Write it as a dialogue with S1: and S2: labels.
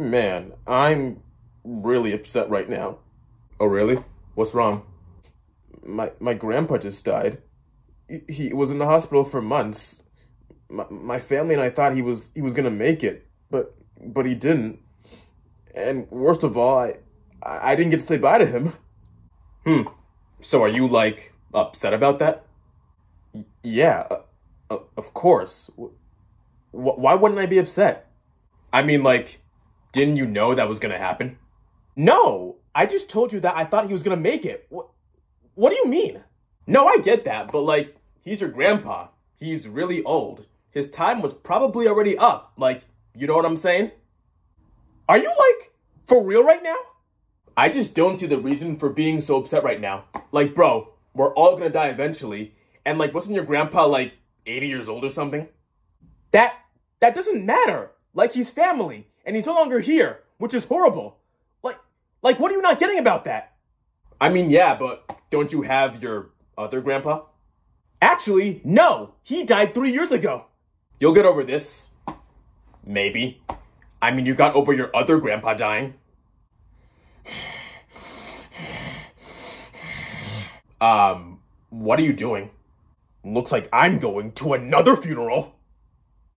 S1: Man, I'm really upset right now.
S2: Oh, really? What's wrong?
S1: My my grandpa just died. He, he was in the hospital for months. My, my family and I thought he was he was gonna make it, but but he didn't. And worst of all, I I didn't get to say bye to him.
S2: Hmm. So are you like upset about that?
S1: Yeah, uh, uh, of course. W- why wouldn't I be upset?
S2: I mean, like, didn't you know that was gonna happen?
S1: No, I just told you that I thought he was gonna make it. What, what do you mean?
S2: No, I get that, but like, he's your grandpa. He's really old. His time was probably already up. Like, you know what I'm saying?
S1: Are you like for real right now?
S2: I just don't see the reason for being so upset right now. Like, bro, we're all gonna die eventually. And like, wasn't your grandpa like 80 years old or something?
S1: That that doesn't matter. Like he's family and he's no longer here, which is horrible. Like like what are you not getting about that?
S2: I mean, yeah, but don't you have your other grandpa?
S1: Actually, no. He died 3 years ago.
S2: You'll get over this. Maybe. I mean, you got over your other grandpa dying. Um, what are you doing?
S1: Looks like I'm going to another funeral.